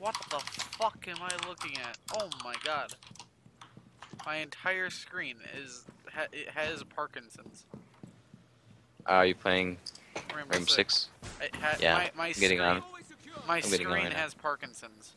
What the fuck am I looking at? Oh my god. My entire screen is ha it has Parkinson's. Uh, are you playing Rainbow Rainbow Six? It Yeah, my, my I'm getting screen, on. My I'm screen on screen right has Parkinson's.